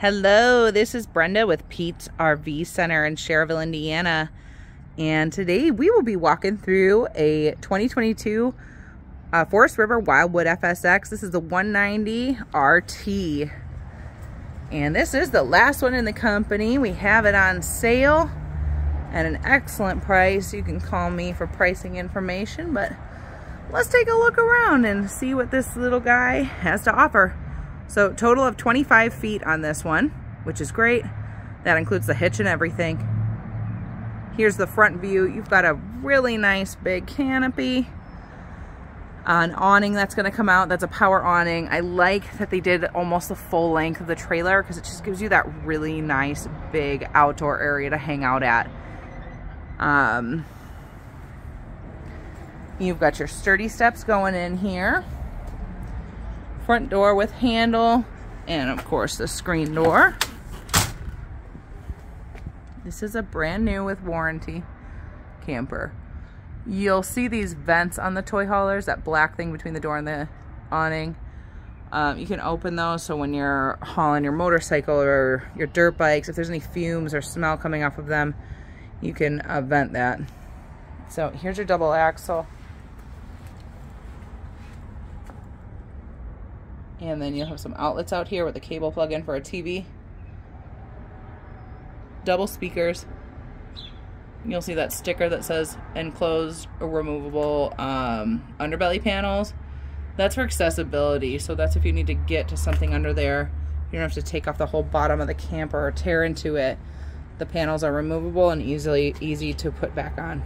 Hello, this is Brenda with Pete's RV Center in Schererville, Indiana. And today we will be walking through a 2022 uh, Forest River Wildwood FSX. This is the 190 RT. And this is the last one in the company. We have it on sale at an excellent price. You can call me for pricing information, but let's take a look around and see what this little guy has to offer. So total of 25 feet on this one, which is great. That includes the hitch and everything. Here's the front view. You've got a really nice big canopy. An awning that's gonna come out, that's a power awning. I like that they did almost the full length of the trailer because it just gives you that really nice big outdoor area to hang out at. Um, you've got your sturdy steps going in here front door with handle and of course the screen door. This is a brand new with warranty camper. You'll see these vents on the toy haulers, that black thing between the door and the awning. Um, you can open those so when you're hauling your motorcycle or your dirt bikes, if there's any fumes or smell coming off of them, you can uh, vent that. So here's your double axle. And then you'll have some outlets out here with a cable plug in for a TV. Double speakers. You'll see that sticker that says enclosed removable um, underbelly panels. That's for accessibility. So that's if you need to get to something under there. You don't have to take off the whole bottom of the camper or tear into it. The panels are removable and easily easy to put back on.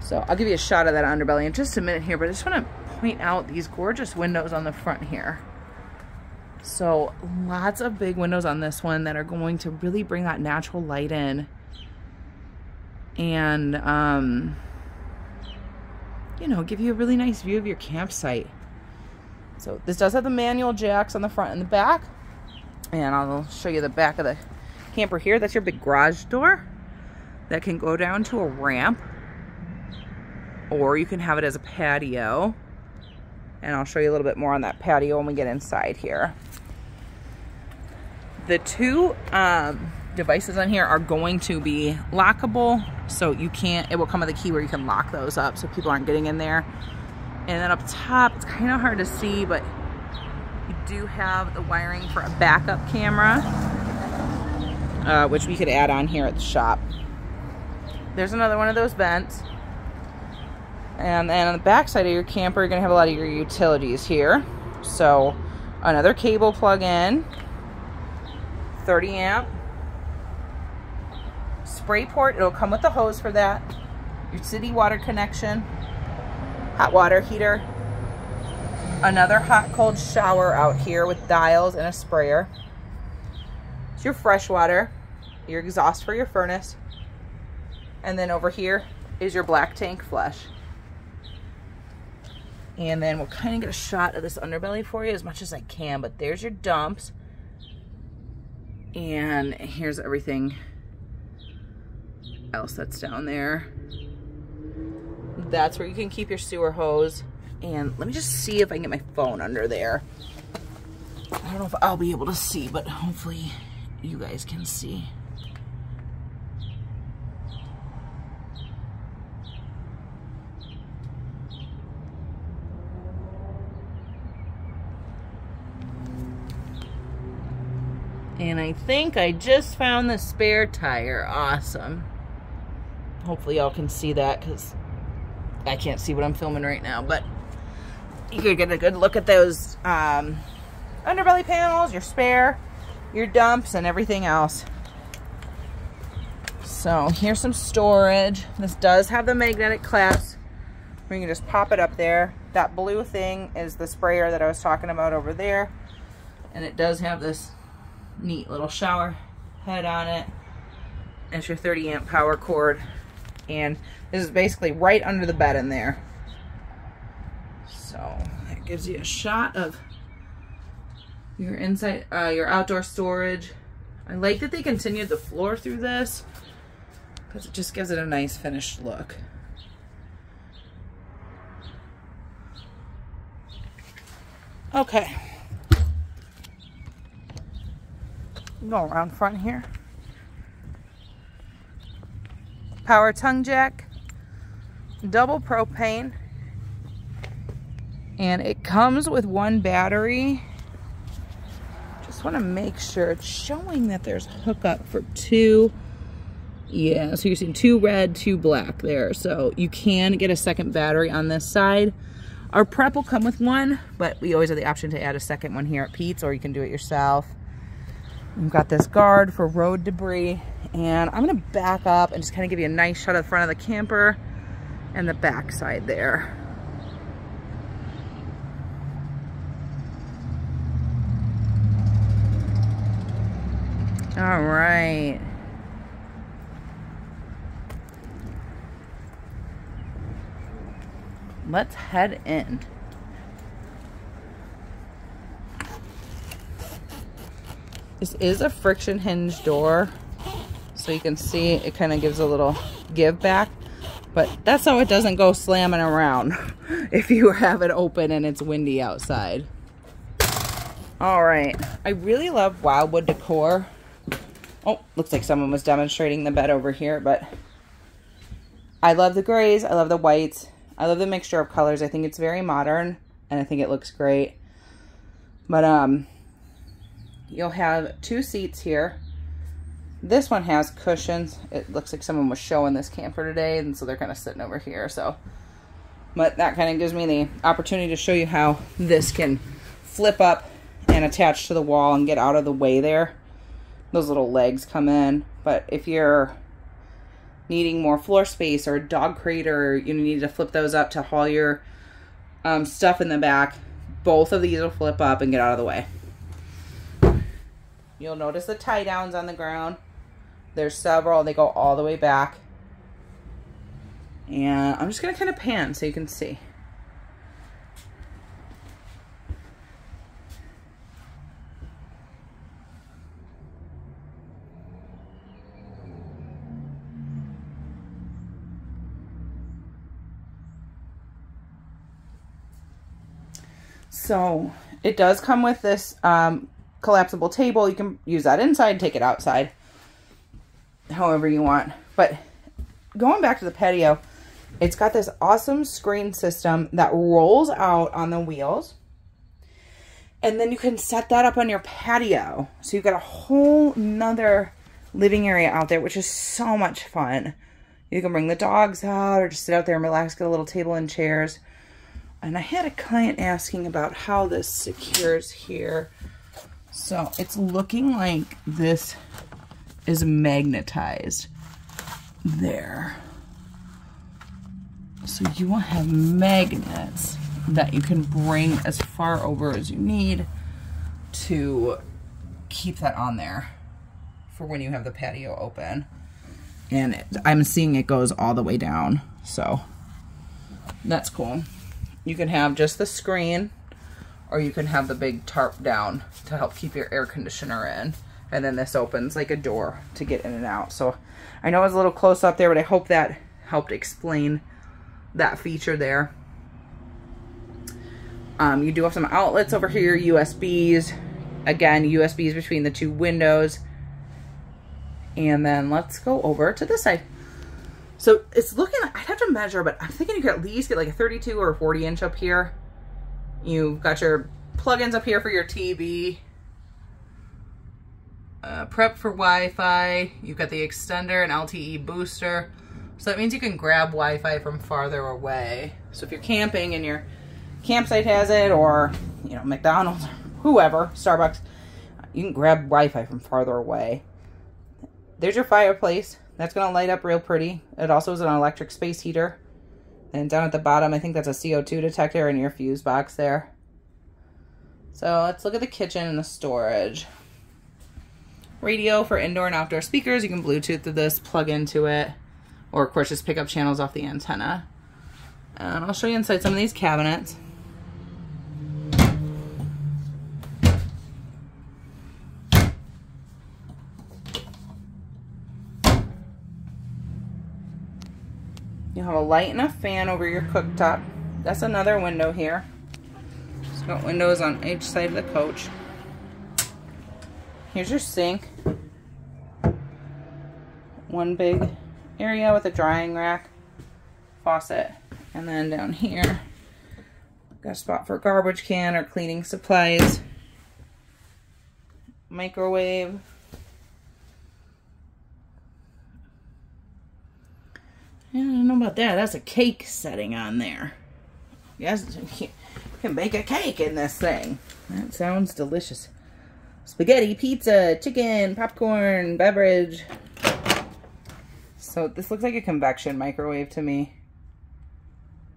So I'll give you a shot of that underbelly in just a minute here, but I just want to point out these gorgeous windows on the front here. So lots of big windows on this one that are going to really bring that natural light in. And, um, you know, give you a really nice view of your campsite. So this does have the manual jacks on the front and the back. And I'll show you the back of the camper here. That's your big garage door that can go down to a ramp. Or you can have it as a patio. And I'll show you a little bit more on that patio when we get inside here. The two um, devices on here are going to be lockable. So you can't, it will come with a key where you can lock those up so people aren't getting in there. And then up top, it's kind of hard to see, but you do have the wiring for a backup camera, uh, which we could add on here at the shop. There's another one of those vents. Um, and then on the back side of your camper, you're going to have a lot of your utilities here. So another cable plug in, 30 amp, spray port, it'll come with the hose for that, your city water connection, hot water heater, another hot cold shower out here with dials and a sprayer. It's your fresh water, your exhaust for your furnace, and then over here is your black tank flush. And then we'll kind of get a shot of this underbelly for you as much as I can. But there's your dumps. And here's everything else that's down there. That's where you can keep your sewer hose. And let me just see if I can get my phone under there. I don't know if I'll be able to see, but hopefully you guys can see. And I think I just found the spare tire. Awesome. Hopefully y'all can see that because I can't see what I'm filming right now. But you could get a good look at those um, underbelly panels, your spare, your dumps, and everything else. So here's some storage. This does have the magnetic clasp. We can just pop it up there. That blue thing is the sprayer that I was talking about over there. And it does have this neat little shower head on it. It's your 30 amp power cord. And this is basically right under the bed in there. So that gives you a shot of your inside, uh, your outdoor storage. I like that they continued the floor through this because it just gives it a nice finished look. Go around front here. Power tongue jack. Double propane. And it comes with one battery. Just want to make sure it's showing that there's hookup for two. Yeah, so you're seeing two red, two black there. So you can get a second battery on this side. Our prep will come with one, but we always have the option to add a second one here at Pete's or you can do it yourself. We've got this guard for road debris and I'm gonna back up and just kind of give you a nice shot of the front of the camper and the back side there. All right. let's head in. This is a friction hinge door. So you can see it kind of gives a little give back. But that's how it doesn't go slamming around if you have it open and it's windy outside. All right. I really love Wildwood decor. Oh, looks like someone was demonstrating the bed over here, but I love the grays. I love the whites. I love the mixture of colors. I think it's very modern and I think it looks great. But um, you'll have two seats here. This one has cushions. It looks like someone was showing this camper today and so they're kind of sitting over here. So, but that kind of gives me the opportunity to show you how this can flip up and attach to the wall and get out of the way there. Those little legs come in. But if you're needing more floor space or a dog crate or you need to flip those up to haul your um, stuff in the back, both of these will flip up and get out of the way. You'll notice the tie downs on the ground. There's several, they go all the way back. And I'm just gonna kind of pan so you can see. So it does come with this um, collapsible table. You can use that inside, take it outside, however you want. But going back to the patio, it's got this awesome screen system that rolls out on the wheels. And then you can set that up on your patio. So you've got a whole nother living area out there, which is so much fun. You can bring the dogs out or just sit out there and relax, get a little table and chairs. And I had a client asking about how this secures here. So it's looking like this is magnetized there. So you will have magnets that you can bring as far over as you need to keep that on there for when you have the patio open. And it, I'm seeing it goes all the way down. So that's cool. You can have just the screen or you can have the big tarp down to help keep your air conditioner in. And then this opens like a door to get in and out. So I know it's a little close up there, but I hope that helped explain that feature there. Um, you do have some outlets over here, USBs. Again, USBs between the two windows. And then let's go over to this side. So it's looking, I'd have to measure, but I'm thinking you could at least get like a 32 or a 40 inch up here. You've got your plugins up here for your TV. Uh, prep for Wi-Fi. You've got the extender and LTE booster. So that means you can grab Wi-Fi from farther away. So if you're camping and your campsite has it or, you know, McDonald's, whoever, Starbucks, you can grab Wi-Fi from farther away. There's your fireplace. That's going to light up real pretty. It also is an electric space heater. And down at the bottom, I think that's a CO2 detector in your fuse box there. So let's look at the kitchen and the storage. Radio for indoor and outdoor speakers. You can Bluetooth to this, plug into it, or of course just pick up channels off the antenna. And I'll show you inside some of these cabinets. Have a light a fan over your cooktop. That's another window here. It's got windows on each side of the coach. Here's your sink. One big area with a drying rack, faucet. And then down here, got a spot for garbage can or cleaning supplies. Microwave. I don't know about that. That's a cake setting on there. Yes, you can bake a cake in this thing. That sounds delicious. Spaghetti, pizza, chicken, popcorn, beverage. So this looks like a convection microwave to me.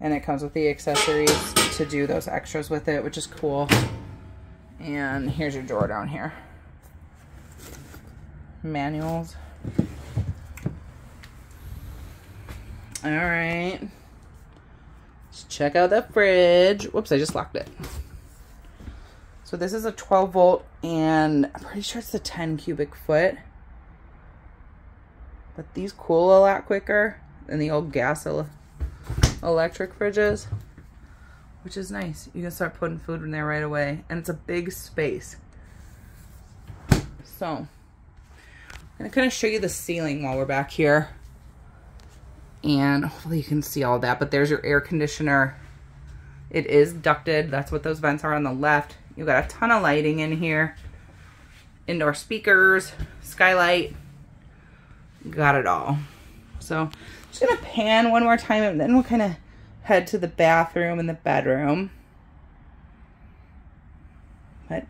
And it comes with the accessories to do those extras with it, which is cool. And here's your drawer down here. Manuals. All right. Let's check out the fridge. Whoops, I just locked it. So this is a 12 volt and I'm pretty sure it's the 10 cubic foot. But these cool a lot quicker than the old gas electric fridges, which is nice. You can start putting food in there right away. And it's a big space. So I'm gonna kind of show you the ceiling while we're back here and hopefully you can see all that, but there's your air conditioner. It is ducted. That's what those vents are on the left. You've got a ton of lighting in here. Indoor speakers, skylight, got it all. So just gonna pan one more time and then we'll kind of head to the bathroom and the bedroom. But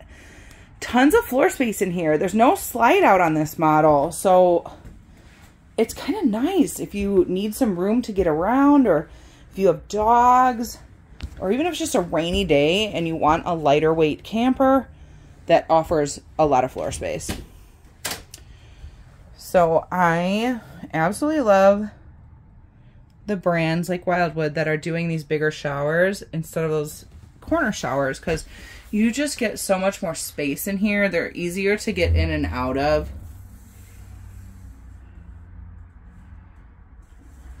tons of floor space in here. There's no slide out on this model. So it's kind of nice if you need some room to get around or if you have dogs or even if it's just a rainy day and you want a lighter weight camper that offers a lot of floor space. So I absolutely love the brands like Wildwood that are doing these bigger showers instead of those corner showers because you just get so much more space in here. They're easier to get in and out of.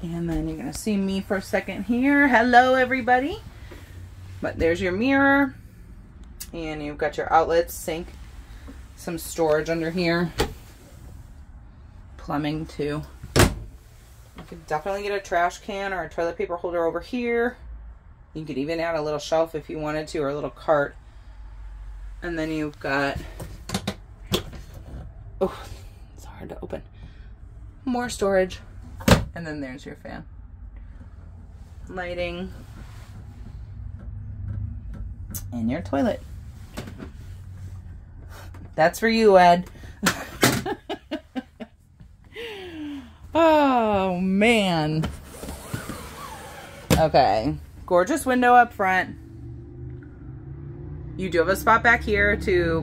And then you're to see me for a second here. Hello, everybody. But there's your mirror. And you've got your outlets, sink, some storage under here. Plumbing, too. You could definitely get a trash can or a toilet paper holder over here. You could even add a little shelf if you wanted to, or a little cart. And then you've got... Oh, it's hard to open. More storage. And then there's your fan. Lighting. And your toilet. That's for you, Ed. oh, man. Okay. Gorgeous window up front. You do have a spot back here to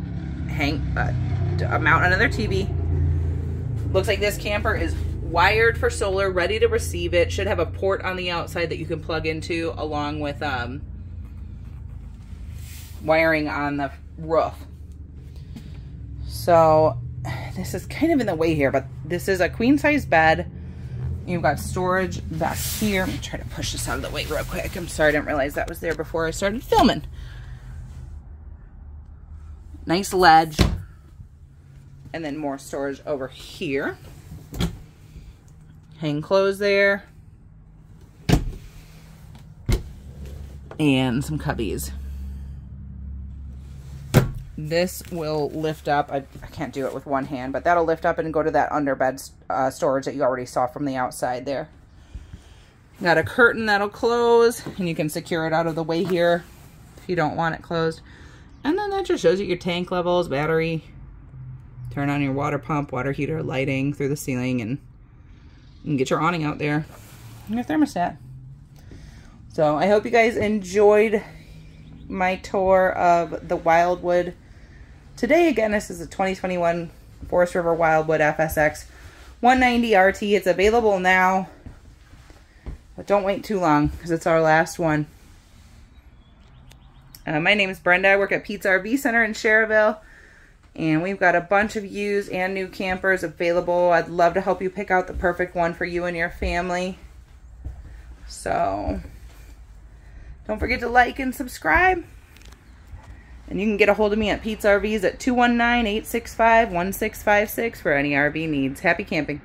hang, uh, to mount another TV. Looks like this camper is wired for solar, ready to receive it. Should have a port on the outside that you can plug into along with um, wiring on the roof. So this is kind of in the way here, but this is a queen size bed. You've got storage back here. Try to push this out of the way real quick. I'm sorry, I didn't realize that was there before I started filming. Nice ledge. And then more storage over here hang clothes there. And some cubbies. This will lift up. I, I can't do it with one hand, but that'll lift up and go to that underbed uh, storage that you already saw from the outside there. Got a curtain that'll close, and you can secure it out of the way here if you don't want it closed. And then that just shows you your tank levels, battery, turn on your water pump, water heater, lighting through the ceiling, and and get your awning out there and your thermostat. So I hope you guys enjoyed my tour of the Wildwood. Today, again, this is a 2021 Forest River Wildwood FSX 190 RT. It's available now, but don't wait too long because it's our last one. Uh, my name is Brenda. I work at Pete's RV Center in Schererville. And we've got a bunch of used and new campers available. I'd love to help you pick out the perfect one for you and your family. So, don't forget to like and subscribe. And you can get a hold of me at Pete's RVs at 219-865-1656 for any RV needs. Happy camping.